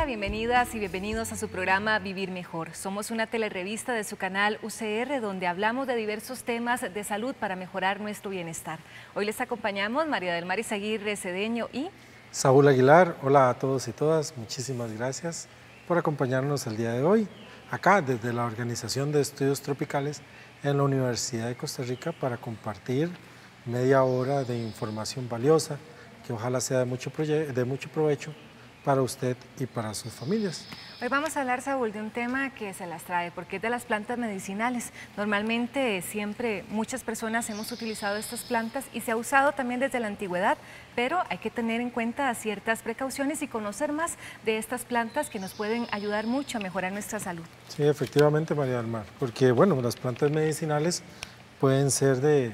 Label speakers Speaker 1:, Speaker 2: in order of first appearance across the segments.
Speaker 1: Hola, bienvenidas y bienvenidos a su programa Vivir Mejor. Somos una telerevista de su canal UCR donde hablamos de diversos temas de salud para mejorar nuestro bienestar. Hoy les acompañamos María del Mar Izaguirre Cedeño y...
Speaker 2: Saúl Aguilar, hola a todos y todas, muchísimas gracias por acompañarnos el día de hoy, acá desde la Organización de Estudios Tropicales en la Universidad de Costa Rica para compartir media hora de información valiosa que ojalá sea de mucho, de mucho provecho para usted y para sus familias.
Speaker 1: Hoy vamos a hablar, Saúl, de un tema que se las trae, porque es de las plantas medicinales. Normalmente siempre muchas personas hemos utilizado estas plantas y se ha usado también desde la antigüedad, pero hay que tener en cuenta ciertas precauciones y conocer más de estas plantas que nos pueden ayudar mucho a mejorar nuestra salud.
Speaker 2: Sí, efectivamente, María del Mar, porque bueno, las plantas medicinales pueden ser de,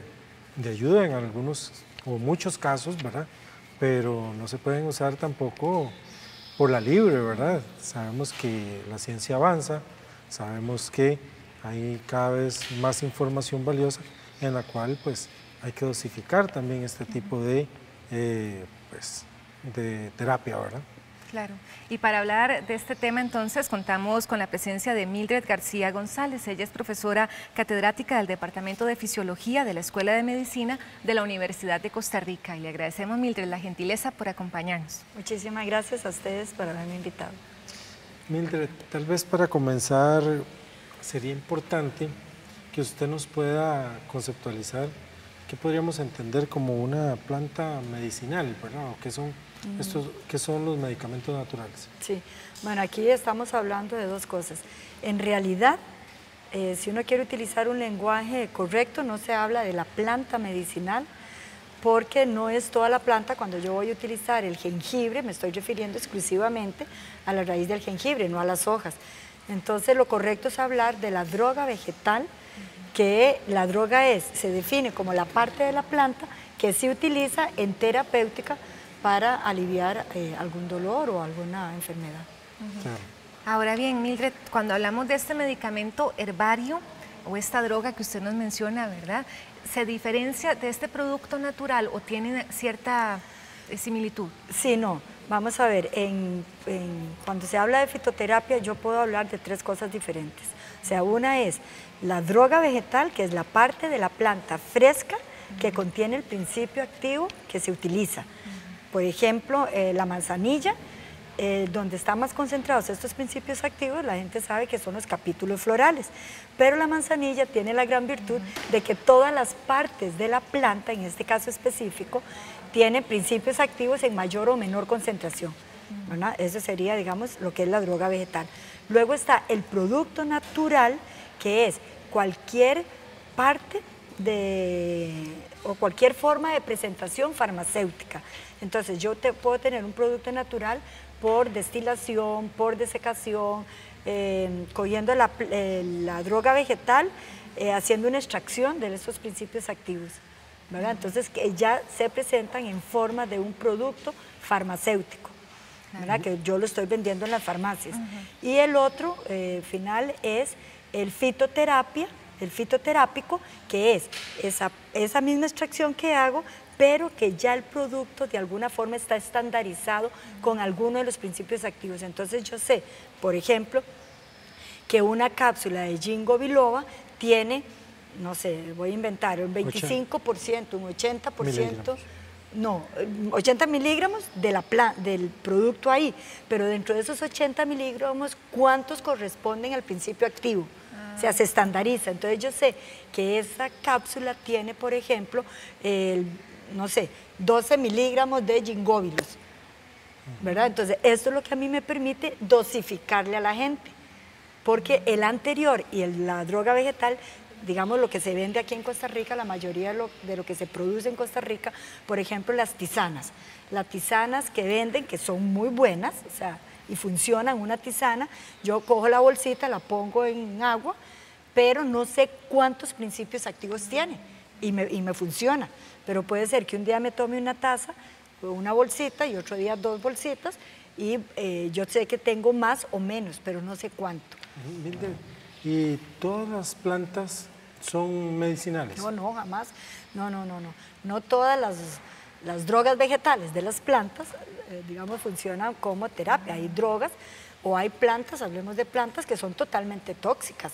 Speaker 2: de ayuda en algunos o muchos casos, ¿verdad? Pero no se pueden usar tampoco por la libre, ¿verdad? Sabemos que la ciencia avanza, sabemos que hay cada vez más información valiosa en la cual pues hay que dosificar también este tipo de, eh, pues, de terapia, ¿verdad?
Speaker 1: Claro. Y para hablar de este tema entonces contamos con la presencia de Mildred García González. Ella es profesora catedrática del Departamento de Fisiología de la Escuela de Medicina de la Universidad de Costa Rica. Y le agradecemos, Mildred, la gentileza por acompañarnos.
Speaker 3: Muchísimas gracias a ustedes por haberme invitado.
Speaker 2: Mildred, tal vez para comenzar sería importante que usted nos pueda conceptualizar qué podríamos entender como una planta medicinal, ¿verdad? ¿O qué son estos, ¿Qué son los medicamentos naturales?
Speaker 3: Sí, bueno, aquí estamos hablando de dos cosas. En realidad, eh, si uno quiere utilizar un lenguaje correcto, no se habla de la planta medicinal, porque no es toda la planta, cuando yo voy a utilizar el jengibre, me estoy refiriendo exclusivamente a la raíz del jengibre, no a las hojas. Entonces lo correcto es hablar de la droga vegetal, que la droga es, se define como la parte de la planta que se utiliza en terapéutica para aliviar eh, algún dolor o alguna enfermedad.
Speaker 1: Ahora bien, Mildred, cuando hablamos de este medicamento herbario o esta droga que usted nos menciona, ¿verdad? ¿Se diferencia de este producto natural o tiene cierta eh, similitud?
Speaker 3: Sí, no. Vamos a ver, cuando se habla de fitoterapia yo puedo hablar de tres cosas diferentes. O sea, una es la droga vegetal, que es la parte de la planta fresca que contiene el principio activo que se utiliza. Por ejemplo, eh, la manzanilla, eh, donde están más concentrados estos principios activos, la gente sabe que son los capítulos florales. Pero la manzanilla tiene la gran virtud de que todas las partes de la planta, en este caso específico, tienen principios activos en mayor o menor concentración. Eso sería, digamos, lo que es la droga vegetal. Luego está el producto natural, que es cualquier parte de, o cualquier forma de presentación farmacéutica. Entonces yo te, puedo tener un producto natural por destilación, por desecación, eh, cogiendo la, eh, droga vegetal, eh, haciendo una extracción de esos principios activos. Entonces que ya se presentan en forma de un producto farmacéutico. que yo lo estoy vendiendo en las farmacias. Y el otro final es el fitoterapia, el fitoterápico, que es esa, esa misma extracción que hago, pero que ya el producto de alguna forma está estandarizado con alguno de los principios activos. Entonces yo sé, por ejemplo, que una cápsula de ginkgo biloba tiene, no sé, voy a inventar, un 25%, un 80%, no, 80 miligramos de la del producto ahí, pero dentro de esos 80 miligramos, ¿cuántos corresponden al principio activo? O sea, se estandariza. Entonces yo sé que esa cápsula tiene, por ejemplo, el no sé, 12 miligramos de gingóbilos, ¿verdad? Entonces, esto es lo que a mí me permite dosificarle a la gente, porque el anterior y la droga vegetal, digamos lo que se vende aquí en Costa Rica, la mayoría de lo, de lo que se produce en Costa Rica, por ejemplo, las tisanas. Las tisanas que venden, que son muy buenas, o sea, y funcionan una tisana, yo cojo la bolsita, la pongo en agua, pero no sé cuántos principios activos tiene y me, y me funciona pero puede ser que un día me tome una taza, una bolsita y otro día dos bolsitas y eh, yo sé que tengo más o menos, pero no sé cuánto.
Speaker 2: ¿Y todas las plantas son medicinales?
Speaker 3: No, no, jamás. No, no, no, no. No todas las, las drogas vegetales de las plantas, eh, digamos, funcionan como terapia. Hay drogas o hay plantas, hablemos de plantas, que son totalmente tóxicas,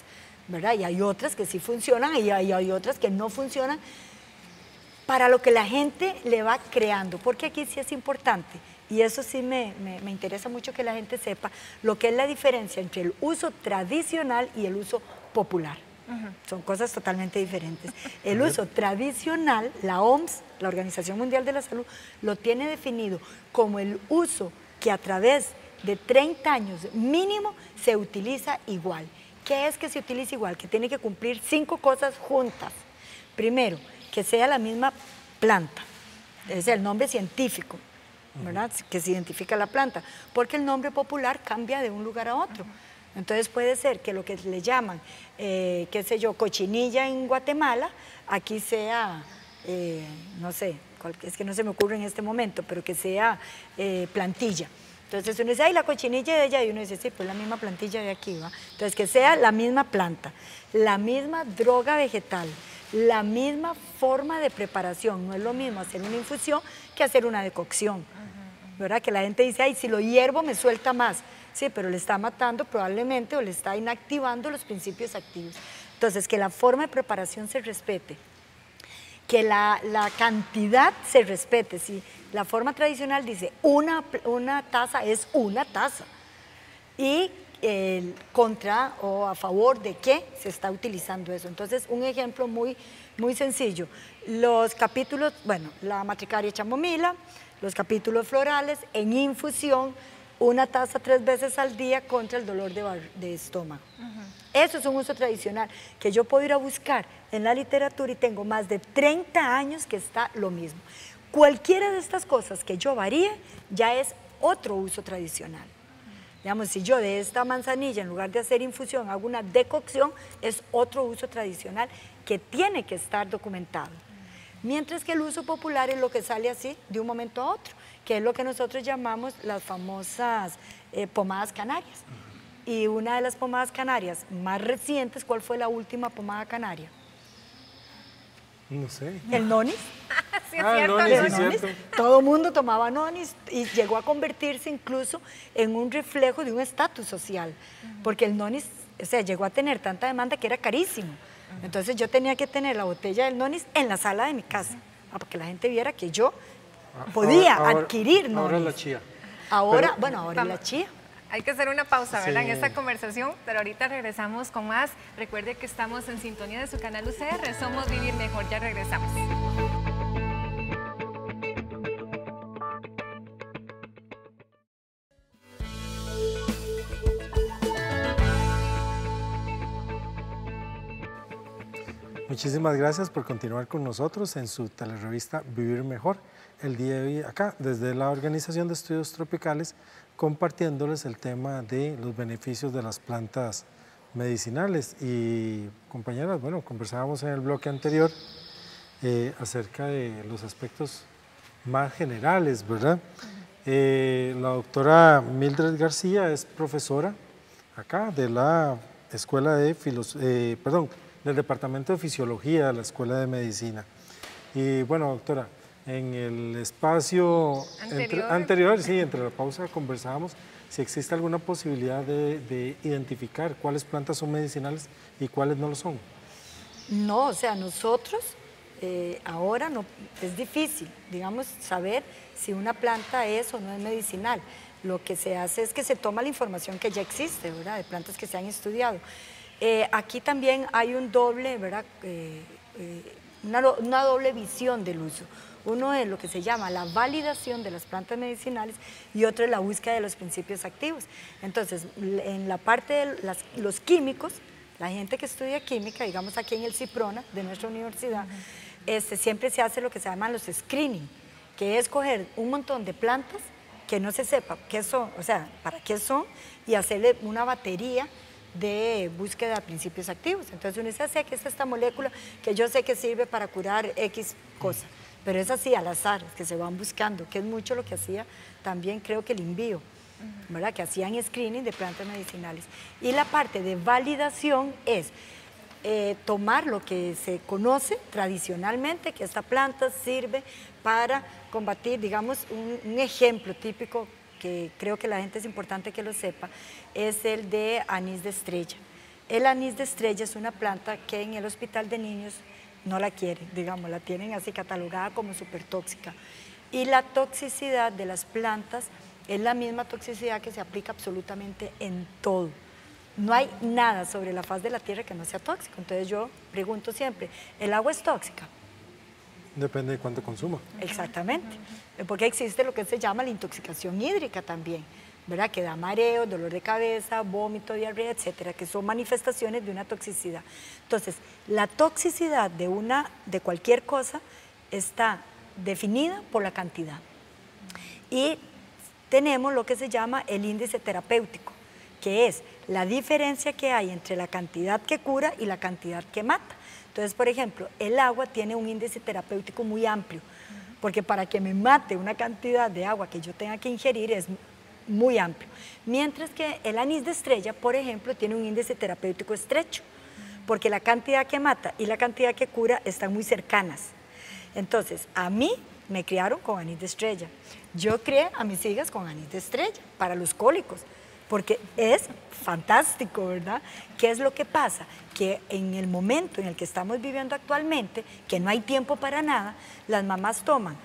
Speaker 3: ¿verdad? Y hay otras que sí funcionan y hay, otras que no funcionan para lo que la gente le va creando, porque aquí sí es importante. Y eso sí me, me, interesa mucho que la gente sepa lo que es la diferencia entre el uso tradicional y el uso popular. Son cosas totalmente diferentes. El uso tradicional, la OMS, la Organización Mundial de la Salud, lo tiene definido como el uso que a través de 30 años mínimo se utiliza igual. ¿Qué es que se utiliza igual? Que tiene que cumplir cinco cosas juntas. Primero, que sea la misma planta, es el nombre científico, ¿verdad? Que se identifica la planta, porque el nombre popular cambia de un lugar a otro. Entonces puede ser que lo que le llaman, eh, qué sé yo, cochinilla en Guatemala, aquí sea, eh, no sé, es que no se me ocurre en este momento, pero que sea eh, plantilla. Entonces uno dice, ay, la cochinilla de ella, y uno dice, sí, pues la misma plantilla de aquí, ¿va? Entonces que sea la misma planta, la misma droga vegetal, la misma forma de preparación. No es lo mismo hacer una infusión que hacer una decocción. ¿Verdad? Que la gente dice, ay, si lo hiervo me suelta más. Sí, pero le está matando probablemente o le está inactivando los principios activos. Entonces, que la forma de preparación se respete, que la, cantidad se respete. Si la forma tradicional dice una, una taza es una taza. Y el contra o a favor de qué se está utilizando eso. Entonces, un ejemplo muy, muy sencillo. Los capítulos, bueno, la matricaria chamomila, los capítulos florales en infusión, una taza tres veces al día contra el dolor de, estómago. Eso es un uso tradicional que yo puedo ir a buscar en la literatura y tengo más de 30 años que está lo mismo. Cualquiera de estas cosas que yo varíe ya es otro uso tradicional. Digamos, si yo de esta manzanilla, en lugar de hacer infusión, hago una decocción, es otro uso tradicional que tiene que estar documentado. Mientras que el uso popular es lo que sale así de un momento a otro, que es lo que nosotros llamamos las famosas eh, pomadas canarias. Y una de las pomadas canarias más recientes, ¿cuál fue la última pomada canaria?
Speaker 2: No sé.
Speaker 3: El nonis.
Speaker 1: sí, es ah, cierto, nonis,
Speaker 3: cierto. Todo el mundo tomaba nonis y llegó a convertirse incluso en un reflejo de un estatus social, porque el nonis, o sea, llegó a tener tanta demanda que era carísimo. Entonces yo tenía que tener la botella del nonis en la sala de mi casa, para que la gente viera que yo ah, podía adquirir nonis.
Speaker 2: Ahora la chía.
Speaker 3: Ahora, bueno, ahora la chía.
Speaker 1: Hay que hacer una pausa, ¿verdad? En esta conversación, pero ahorita regresamos con más. Recuerde que estamos en sintonía de su canal UCR, Somos Vivir Mejor, ya regresamos.
Speaker 2: Muchísimas gracias por continuar con nosotros en su telerevista Vivir Mejor. El día de hoy acá, desde la Organización de Estudios Tropicales, compartiéndoles el tema de los beneficios de las plantas medicinales. Y compañeras, bueno, conversábamos en el bloque anterior eh, acerca de los aspectos más generales, ¿verdad? Eh, la doctora Mildred García es profesora acá de la Escuela de eh, perdón, del Departamento de Fisiología de la Escuela de Medicina. Y bueno, doctora, en el espacio anterior, sí, entre la pausa conversábamos si existe alguna posibilidad de, identificar cuáles plantas son medicinales y cuáles no lo son.
Speaker 3: No, o sea, nosotros eh, ahora no, es difícil, digamos, saber si una planta es o no es medicinal. Lo que se hace es que se toma la información que ya existe, ¿verdad? De plantas que se han estudiado. Eh, aquí también hay un doble, ¿verdad? Eh, una doble visión del uso. Uno es lo que se llama la validación de las plantas medicinales y otro es la búsqueda de los principios activos. Entonces, en la parte de los químicos, la gente que estudia química, digamos aquí en el CIPRONA de nuestra universidad, este, siempre se hace lo que se llaman los screening, que es coger un montón de plantas que no se sepa qué son, o sea, para qué son, y hacerle una batería de búsqueda de principios activos. Entonces uno dice, ah, que es esta molécula que yo sé que sirve para curar X cosa. Pero es así, al azar, que se van buscando, que es mucho lo que hacía también creo que el envío, ¿verdad? Que hacían screening de plantas medicinales. Y la parte de validación es eh, tomar lo que se conoce tradicionalmente, que esta planta sirve para combatir, digamos, un, ejemplo típico que creo que la gente es importante que lo sepa, es el de anís de estrella. El anís de estrella es una planta que en el hospital de niños no la quieren, digamos, la tienen así catalogada como súper tóxica. Y la toxicidad de las plantas es la misma toxicidad que se aplica absolutamente en todo. No hay nada sobre la faz de la tierra que no sea tóxico. Entonces yo pregunto siempre, ¿el agua es tóxica?
Speaker 2: Depende de cuánto consuma.
Speaker 3: Exactamente, porque existe lo que se llama la intoxicación hídrica también, ¿verdad? Que da mareo, dolor de cabeza, vómito, diarrea, etcétera, que son manifestaciones de una toxicidad. Entonces, la toxicidad de, una, de cualquier cosa está definida por la cantidad. Y tenemos lo que se llama el índice terapéutico, que es la diferencia que hay entre la cantidad que cura y la cantidad que mata. Entonces, por ejemplo, el agua tiene un índice terapéutico muy amplio, porque para que me mate una cantidad de agua que yo tenga que ingerir es muy amplio. Mientras que el anís de estrella, por ejemplo, tiene un índice terapéutico estrecho, porque la cantidad que mata y la cantidad que cura están muy cercanas. Entonces, a mí me criaron con anís de estrella. Yo crié a mis hijas con anís de estrella para los cólicos porque es fantástico, ¿verdad? ¿Qué es lo que pasa? Que en el momento en el que estamos viviendo actualmente, que no hay tiempo para nada, las mamás toman,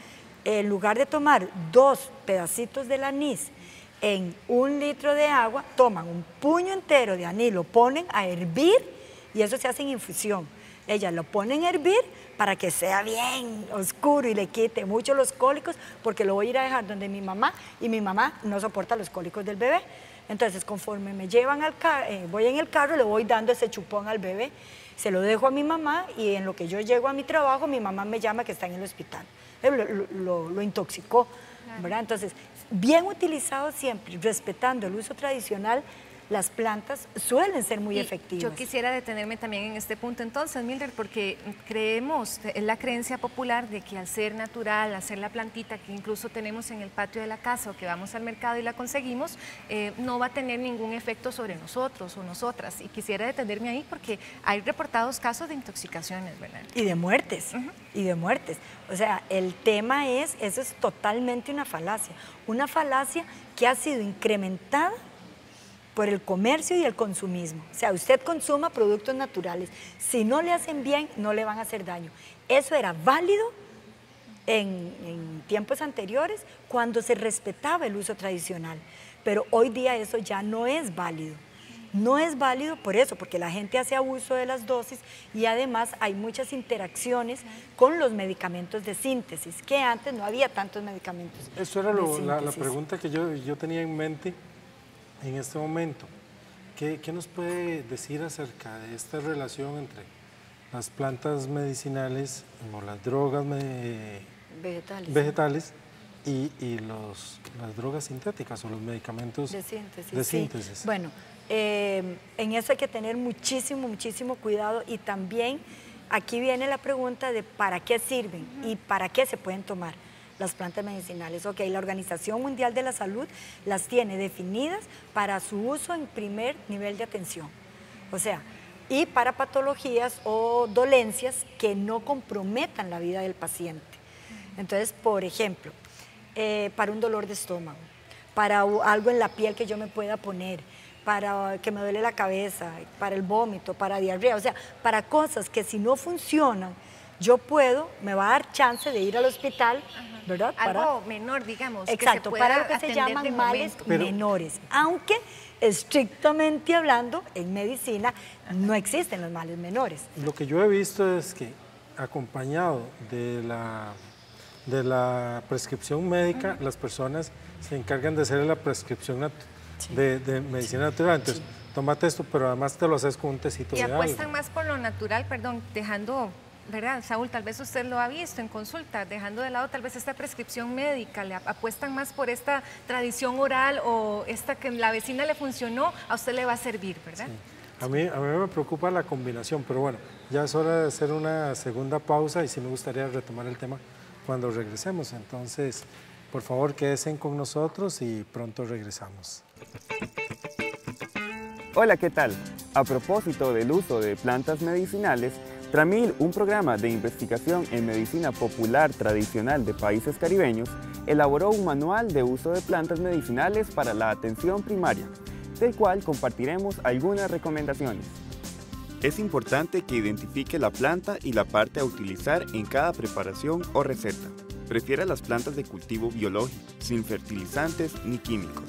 Speaker 3: en lugar de tomar dos pedacitos del anís en un litro de agua, toman un puño entero de anís, lo ponen a hervir y eso se hace en infusión. Ellas lo ponen a hervir para que sea bien oscuro y le quite mucho los cólicos, porque lo voy a ir a dejar donde mi mamá y mi mamá no soporta los cólicos del bebé. Entonces, conforme me llevan al carro, eh, voy en el carro, le voy dando ese chupón al bebé, se lo dejo a mi mamá y en lo que yo llego a mi trabajo, mi mamá me llama que está en el hospital. Lo, intoxicó, ¿verdad? Entonces, bien utilizado siempre, respetando el uso tradicional, las plantas suelen ser muy efectivas.
Speaker 1: Yo quisiera detenerme también en este punto entonces, Mildred, porque creemos, es la creencia popular de que al ser natural, al ser la plantita que incluso tenemos en el patio de la casa o que vamos al mercado y la conseguimos, eh, no va a tener ningún efecto sobre nosotros o nosotras. Y quisiera detenerme ahí porque hay reportados casos de intoxicaciones, ¿verdad?
Speaker 3: Y de muertes, y de muertes. O sea, el tema es, eso es totalmente una falacia, una falacia que ha sido incrementada por el comercio y el consumismo. O sea, usted consuma productos naturales. Si no le hacen bien, no le van a hacer daño. Eso era válido en, tiempos anteriores cuando se respetaba el uso tradicional. Pero hoy día eso ya no es válido. No es válido por eso, porque la gente hace abuso de las dosis y además hay muchas interacciones con los medicamentos de síntesis, que antes no había tantos medicamentos.
Speaker 2: Eso era la, pregunta que yo, yo tenía en mente en este momento. ¿Qué, nos puede decir acerca de esta relación entre las plantas medicinales o las drogas vegetales, y, los, las drogas sintéticas o los medicamentos
Speaker 3: de síntesis? Bueno, eh, en eso hay que tener muchísimo, muchísimo cuidado y también aquí viene la pregunta de para qué sirven y para qué se pueden tomar las plantas medicinales. Ok, la Organización Mundial de la Salud las tiene definidas para su uso en primer nivel de atención. O sea, y para patologías o dolencias que no comprometan la vida del paciente. Entonces, por ejemplo, eh, para un dolor de estómago, para algo en la piel que yo me pueda poner, para que me duele la cabeza, para el vómito, para diarrea, o sea, para cosas que si no funcionan, yo puedo, me va a dar chance de ir al hospital, ¿verdad?
Speaker 1: Algo menor, digamos.
Speaker 3: Exacto, para lo que se llaman males menores. Aunque estrictamente hablando, en medicina no existen los males menores.
Speaker 2: Lo que yo he visto es que acompañado de la, de la prescripción médica, las personas se encargan de hacer la prescripción de, medicina natural. Entonces, tómate esto, pero además te lo haces con un tecito
Speaker 1: y de Y apuestan más por lo natural, perdón, dejando ¿verdad? Saúl, tal vez usted lo ha visto en consulta, dejando de lado tal vez esta prescripción médica, le apuestan más por esta tradición oral o esta que la vecina le funcionó, a usted le va a servir, ¿verdad?
Speaker 2: A, mí, a mí me preocupa la combinación, pero bueno, ya es hora de hacer una segunda pausa y sí me gustaría retomar el tema cuando regresemos. Entonces, por favor, quédense con nosotros y pronto regresamos.
Speaker 4: Hola, ¿qué tal? A propósito del uso de plantas medicinales, Tramil, un programa de investigación en medicina popular tradicional de países caribeños, elaboró un manual de uso de plantas medicinales para la atención primaria, del cual compartiremos algunas recomendaciones. Es importante que identifique la planta y la parte a utilizar en cada preparación o receta. Prefiera las plantas de cultivo biológico, sin fertilizantes ni químicos.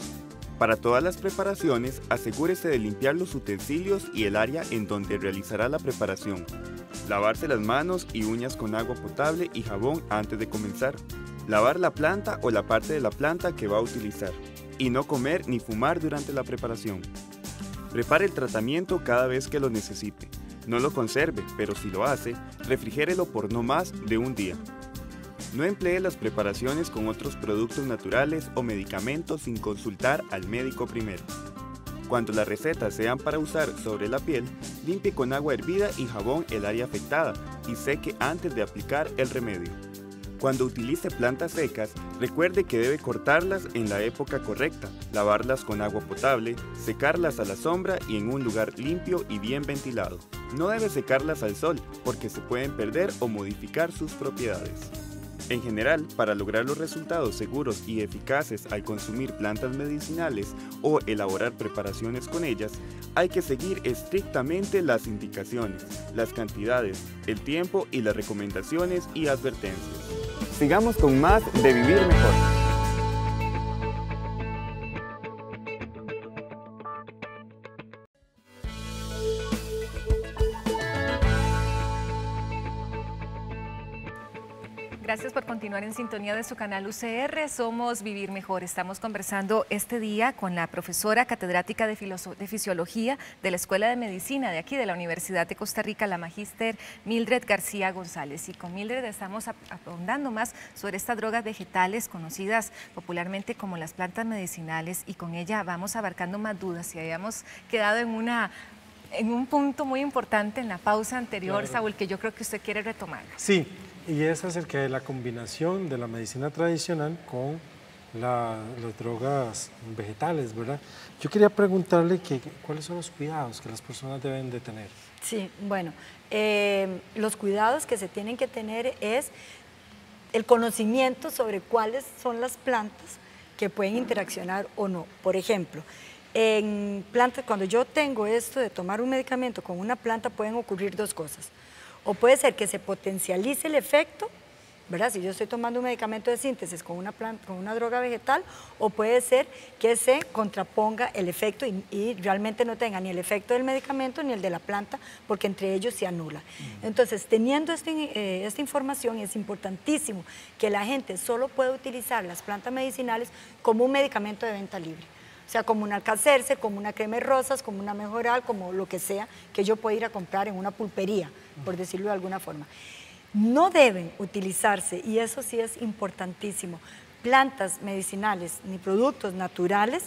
Speaker 4: Para todas las preparaciones, asegúrese de limpiar los utensilios y el área en donde realizará la preparación. Lavarse las manos y uñas con agua potable y jabón antes de comenzar. Lavar la planta o la parte de la planta que va a utilizar. Y no comer ni fumar durante la preparación. Prepare el tratamiento cada vez que lo necesite. No lo conserve, pero si lo hace, refrigérelo por no más de un día. No emplee las preparaciones con otros productos naturales o medicamentos sin consultar al médico primero. Cuando las recetas sean para usar sobre la piel, limpie con agua hervida y jabón el área afectada y seque antes de aplicar el remedio. Cuando utilice plantas secas, recuerde que debe cortarlas en la época correcta, lavarlas con agua potable, secarlas a la sombra y en un lugar limpio y bien ventilado. No debe secarlas al sol porque se pueden perder o modificar sus propiedades. En general, para lograr los resultados seguros y eficaces al consumir plantas medicinales o elaborar preparaciones con ellas, hay que seguir estrictamente las indicaciones, las cantidades, el tiempo y las recomendaciones y advertencias. Sigamos con más de Vivir Mejor.
Speaker 1: Continuar en sintonía de su canal UCR. Somos Vivir Mejor. Estamos conversando este día con la profesora catedrática de, Fisiología de la Escuela de Medicina de aquí, de la Universidad de Costa Rica, la magíster Mildred García González. Y con Mildred estamos ahondando más sobre estas drogas vegetales conocidas popularmente como las plantas medicinales y con ella vamos abarcando más dudas. Si habíamos quedado en una en un punto muy importante en la pausa anterior, Saúl, que yo creo que usted quiere retomar.
Speaker 2: Sí, y es acerca de la combinación de la medicina tradicional con las drogas vegetales, ¿verdad? Yo quería preguntarle que, cuáles son los cuidados que las personas deben de tener.
Speaker 3: Sí, bueno, eh, los cuidados que se tienen que tener es el conocimiento sobre cuáles son las plantas que pueden interaccionar o no. Por ejemplo, en plantas, cuando yo tengo esto de tomar un medicamento con una planta, pueden ocurrir dos cosas. O puede ser que se potencialice el efecto, ¿verdad? Si yo estoy tomando un medicamento de síntesis con una, planta, con una droga vegetal, o puede ser que se contraponga el efecto y, realmente no tenga ni el efecto del medicamento ni el de la planta, porque entre ellos se anula. Entonces, teniendo este, eh, esta información, es importantísimo que la gente solo pueda utilizar las plantas medicinales como un medicamento de venta libre. O sea, como un alcacerse, como una crema de rosas, como una mejoral, como lo que sea que yo pueda ir a comprar en una pulpería, por decirlo de alguna forma. No deben utilizarse, y eso sí es importantísimo, plantas medicinales ni productos naturales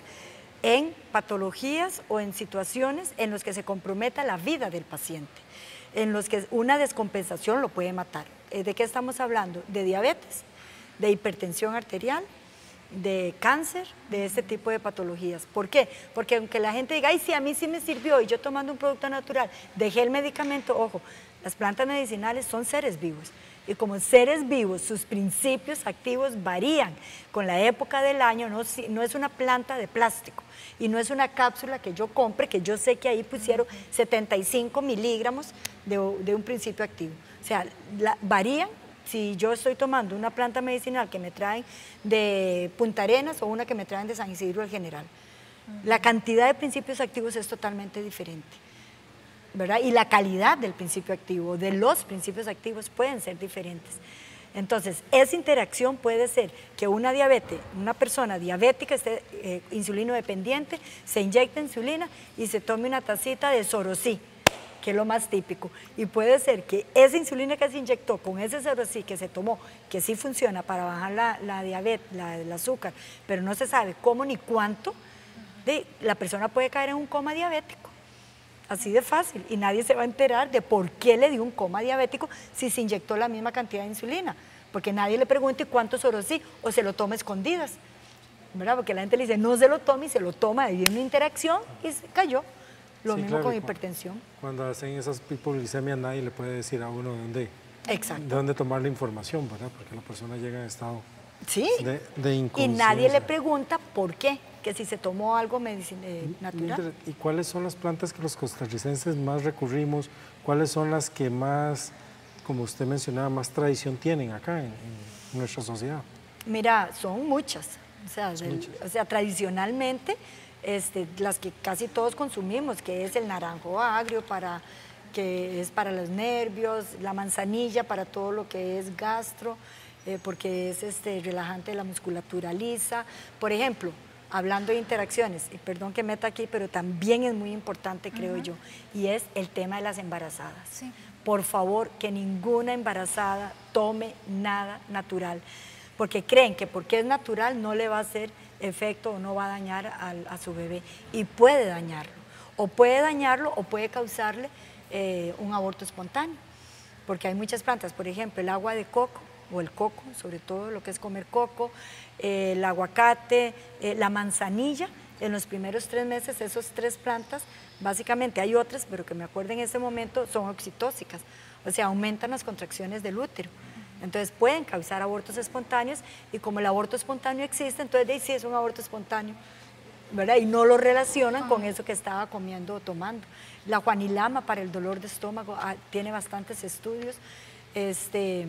Speaker 3: en patologías o en situaciones en las que se comprometa la vida del paciente, en los que una descompensación lo puede matar. Eh, ¿De qué estamos hablando? De diabetes, de hipertensión arterial, de cáncer, de este tipo de patologías. ¿Por qué? Porque aunque la gente diga, ay, sí, a mí sí me sirvió y yo tomando un producto natural, dejé el medicamento, ojo, las plantas medicinales son seres vivos. Y como seres vivos, sus principios activos varían con la época del año, no, no es una planta de plástico y no es una cápsula que yo compre, que yo sé que ahí pusieron 75 miligramos de, un principio activo. O sea, varían si yo estoy tomando una planta medicinal que me traen de Punta Arenas o una que me traen de San Isidro el General, la cantidad de principios activos es totalmente diferente. ¿verdad? Y la calidad del principio activo, de los principios activos pueden ser diferentes. Entonces, esa interacción puede ser que una diabetes, una persona diabética esté eh, insulino dependiente, se inyecte insulina y se tome una tacita de sorosí que es lo más típico. Y puede ser que esa insulina que se inyectó con ese sí que se tomó, que sí funciona para bajar la, diabetes, el azúcar, pero no se sabe cómo ni cuánto, de, la persona puede caer en un coma diabético. Así de fácil. Y nadie se va a enterar de por qué le dio un coma diabético si se inyectó la misma cantidad de insulina. Porque nadie le pregunta cuánto sí o se lo toma escondidas. ¿verdad? Porque la gente le dice, no se lo tome y se lo toma, hay una interacción y se cayó. Lo
Speaker 2: Sí,
Speaker 3: mismo
Speaker 2: claro,
Speaker 3: con hipertensión.
Speaker 2: Cuando hacen esas hipoglicemias nadie le puede decir a uno de dónde,
Speaker 3: Exacto.
Speaker 2: de dónde tomar la información, ¿verdad? Porque la persona llega en estado
Speaker 3: Sí.
Speaker 2: de, de
Speaker 3: Y nadie le pregunta por qué, que si se tomó algo medicin- eh, natural.
Speaker 2: Mildred, ¿Y cuáles son las plantas que los costarricenses más recurrimos? ¿Cuáles son las que más, como usted mencionaba, más tradición tienen acá en, en nuestra sociedad?
Speaker 3: Mira, son muchas. O sea, del- o sea tradicionalmente, este, las que casi todos consumimos, que es el naranjo agrio, para, que es para los nervios, la manzanilla para todo lo que es gastro, eh, porque es este, relajante de la musculatura lisa. Por ejemplo, hablando de interacciones, y perdón que meta aquí, pero también es muy importante, creo yo, y es el tema de las embarazadas.
Speaker 1: Sí.
Speaker 3: Por favor, que ninguna embarazada tome nada natural, porque creen que porque es natural no le va a hacer efecto o no va a dañar al- a su bebé, y puede dañarlo, o puede dañarlo o puede causarle eh, un aborto espontáneo, porque hay muchas plantas, por ejemplo, el agua de coco o el coco, sobre todo lo que es comer coco, eh, el aguacate, eh, la manzanilla, en los primeros tres meses esas tres plantas, básicamente hay otras, pero que me acuerdo en este momento, son oxitóxicas, o sea, aumentan las contracciones del útero. Entonces pueden causar abortos espontáneos y como el aborto espontáneo existe, entonces de ahí sí es un aborto espontáneo, ¿verdad? Y no lo relacionan con eso que estaba comiendo o tomando. La juanilama para el dolor de estómago ah, tiene bastantes estudios. Este,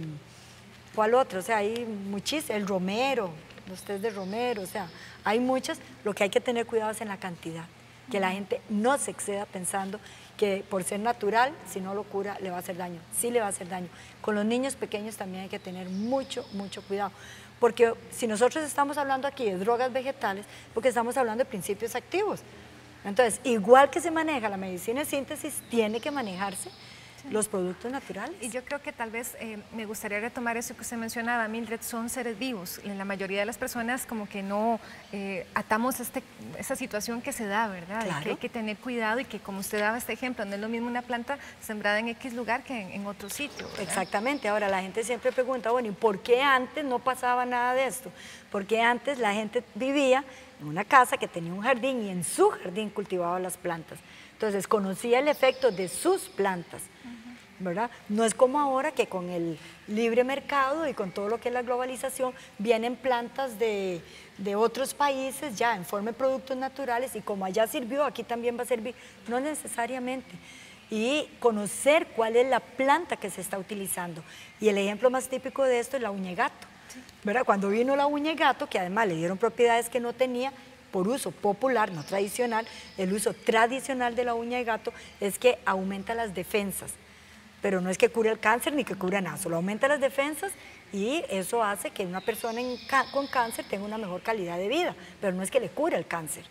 Speaker 3: ¿Cuál otro? O sea, hay muchísimos. El romero, los test de romero, o sea, hay muchas. Lo que hay que tener cuidado es en la cantidad. Que la gente no se exceda pensando que por ser natural, si no lo cura, le va a hacer daño. Sí le va a hacer daño. Con los niños pequeños también hay que tener mucho, mucho cuidado. Porque si nosotros estamos hablando aquí de drogas vegetales, porque estamos hablando de principios activos. Entonces, igual que se maneja la medicina de síntesis, tiene que manejarse los productos naturales.
Speaker 1: Y yo creo que tal vez eh, me gustaría retomar eso que usted mencionaba, Mildred, son seres vivos. La mayoría de las personas como que no eh, atamos este, esa situación que se da, ¿verdad?
Speaker 3: Claro.
Speaker 1: que hay que tener cuidado y que como usted daba este ejemplo, no es lo mismo una planta sembrada en X lugar que en, en otro sitio. ¿verdad?
Speaker 3: Exactamente. Ahora la gente siempre pregunta, bueno, ¿y por qué antes no pasaba nada de esto? Porque antes la gente vivía en una casa que tenía un jardín y en su jardín cultivaba las plantas. Entonces conocía el efecto de sus plantas. ¿verdad? No es como ahora que con el libre mercado y con todo lo que es la globalización vienen plantas de, de otros países ya en forma de productos naturales y como allá sirvió, aquí también va a servir. No necesariamente. Y conocer cuál es la planta que se está utilizando. Y el ejemplo más típico de esto es la uña de gato. ¿verdad? Cuando vino la uña de gato, que además le dieron propiedades que no tenía, por uso popular, no tradicional, el uso tradicional de la uña de gato es que aumenta las defensas pero no es que cure el cáncer ni que cure nada, solo aumenta las defensas y eso hace que una persona con cáncer tenga una mejor calidad de vida, pero no es que le cure el cáncer,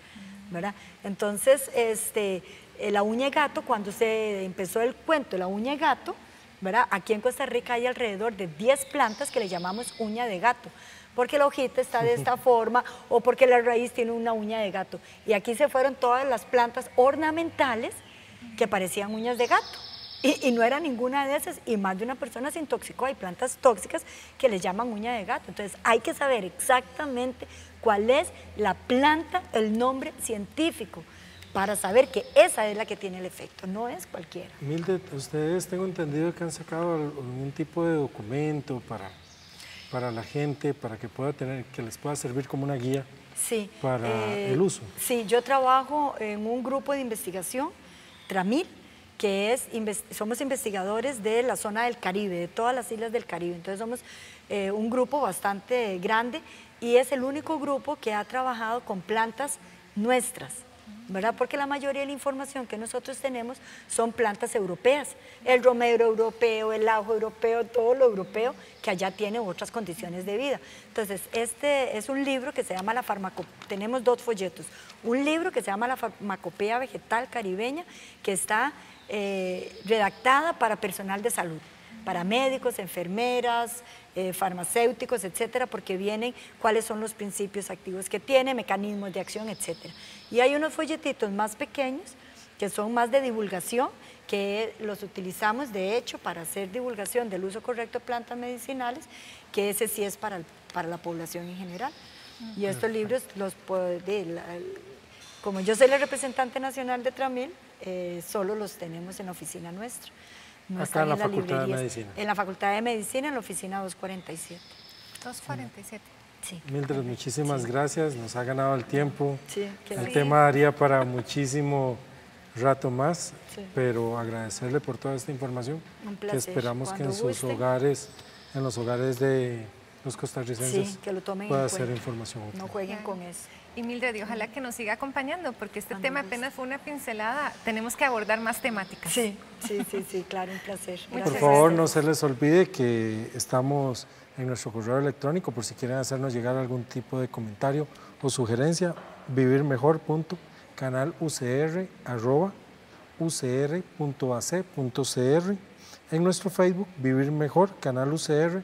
Speaker 3: ¿verdad? Entonces, este, eh, la uña de gato, cuando se empezó el cuento la uña de gato, ¿verdad? Aquí en Costa Rica hay alrededor de 10 plantas que le llamamos uña de gato, porque la hojita está de esta forma o porque la raíz tiene una uña de gato. Y aquí se fueron todas las plantas ornamentales que parecían uñas de gato. Y, y no era ninguna de esas, y más de una persona se intoxicó. Hay plantas tóxicas que les llaman uña de gato. Entonces hay que saber exactamente cuál es la planta, el nombre científico, para saber que esa es la que tiene el efecto, no es cualquiera.
Speaker 2: Mildred, ustedes tengo entendido que han sacado algún tipo de documento para, para la gente, para que pueda tener, que les pueda servir como una guía
Speaker 3: Sí.
Speaker 2: para
Speaker 3: eh,
Speaker 2: el uso.
Speaker 3: Sí, yo trabajo en un grupo de investigación, Tramil, que es, somos investigadores de la zona del Caribe, de todas las islas del Caribe. Entonces somos eh, un grupo bastante grande y es el único grupo que ha trabajado con plantas nuestras. ¿Verdad? Porque la mayoría de la información que nosotros tenemos son plantas europeas. El romero europeo, el ajo europeo, todo lo europeo que allá tiene otras condiciones de vida. Entonces, este es un libro que se llama la farmacopea, tenemos dos folletos. Un libro que se llama la farmacopea vegetal caribeña, que está eh, redactada para personal de salud, para médicos, enfermeras, eh, farmacéuticos, etcétera, porque vienen cuáles son los principios activos que tiene, mecanismos de acción, etcétera. Y hay unos folletitos más pequeños que son más de divulgación, que los utilizamos de hecho para hacer divulgación del uso correcto de plantas medicinales, que ese sí es para, el- para la población en general. Y estos libros, los puede- de la- como yo soy la representante nacional de Tramil, eh, solo los tenemos en la oficina nuestra. No
Speaker 2: Acá en la Facultad de. Medicina.
Speaker 3: En la Facultad de Medicina, en la oficina 247.
Speaker 1: 247.
Speaker 3: Sí.
Speaker 2: Mildred, muchísimas gracias, nos ha ganado el tiempo.
Speaker 3: Sí, qué
Speaker 2: el tema daría para muchísimo rato más,
Speaker 3: Sí.
Speaker 2: pero agradecerle por toda esta información.
Speaker 3: Un
Speaker 2: Que
Speaker 3: placer.
Speaker 2: esperamos que en sus hogares, en los hogares de los costarricenses,
Speaker 3: Sí, que lo tomen en
Speaker 2: pueda ser
Speaker 3: cuenta.
Speaker 2: información útil.
Speaker 3: No jueguen con eso.
Speaker 1: Y Mildred, y ojalá que nos siga acompañando, porque este
Speaker 3: Cuando
Speaker 1: tema
Speaker 3: guste.
Speaker 1: apenas fue una pincelada. Tenemos que abordar más temáticas.
Speaker 3: Sí, sí, sí, sí, claro, un placer.
Speaker 2: Por
Speaker 3: Gracias
Speaker 2: favor, no se les olvide que estamos en nuestro correo electrónico por si quieren hacernos llegar algún tipo de comentario o sugerencia, vivirmejor.canalucr.ucr.ac.cr en nuestro Facebook Vivir Mejor, Canal UCR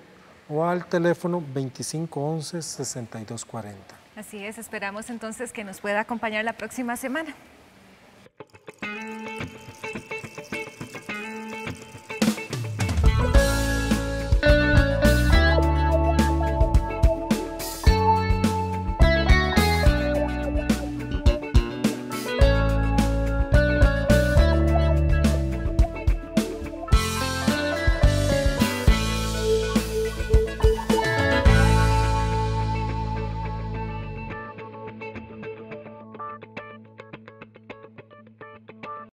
Speaker 2: o al teléfono 2511 6240.
Speaker 1: Así es, esperamos entonces que nos pueda acompañar la próxima semana.